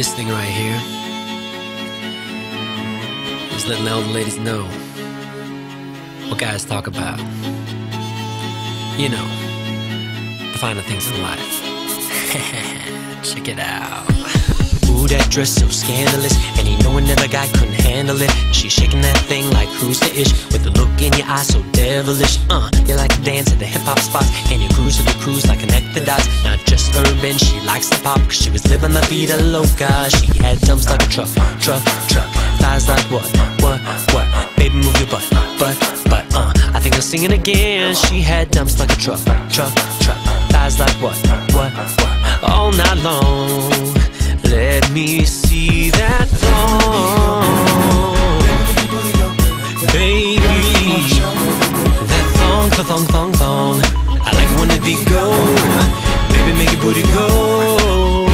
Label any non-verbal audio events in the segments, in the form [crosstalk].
This thing right here is letting all the ladies know what guys talk about. You know, the finer things in life. [laughs] Check it out. Ooh, that dress so scandalous. And you know another guy couldn't handle it. She's shaking that thing like who's the ish? With the look in your eyes so devilish. Uh, you like to dance at the hip hop spots. And you cruise to the cruise like connect the dots. Not just urban, she likes the pop. Cause she was living la vida loca. She had dumps like a truck, truck, truck. Thighs like what, what, what? Baby, move your butt, butt, butt. Uh, I think I'm singing again. She had dumps like a truck, truck, truck. Thighs like what, what, what? All night long. Let me see that thong, thong, thong, thong. I like when it be go, baby, make your booty go.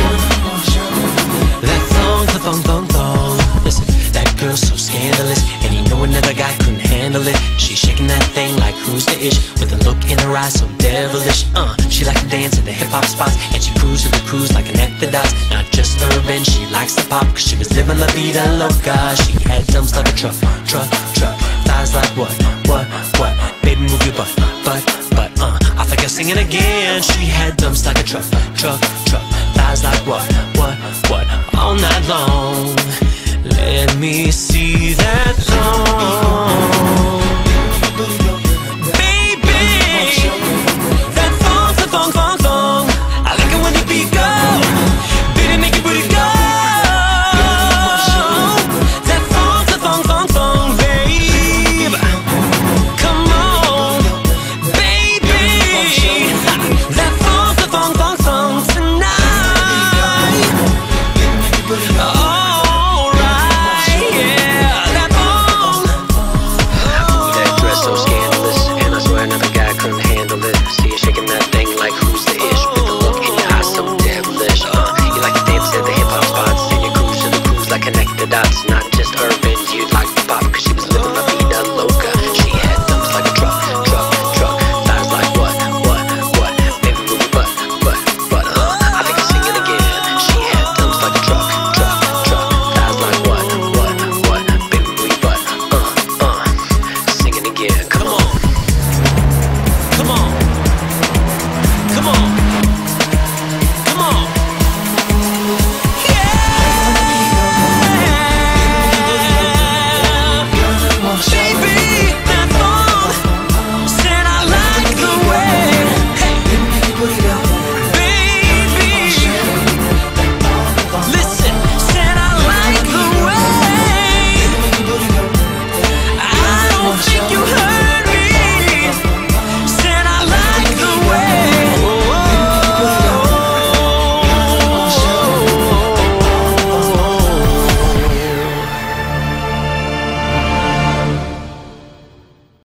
That thong, thong, thong, thong. Listen, that girl's so scandalous, and you know another guy couldn't handle it. She's shaking that thing like who's the ish, with a look in her eyes so devilish. Uh, she like to dance at the hip hop spots, and she cruises the cruise like an the dots. Not just urban, she likes the pop, cause she was living la vida loca. She had dumps like a truck, truck, truck. Thighs like what, what, what? Baby, move your butt, butt, butt. Uh, I think I'm singing again. She had dumps like a truck, truck, truck. Thighs like what, what, what? All night long. Let me see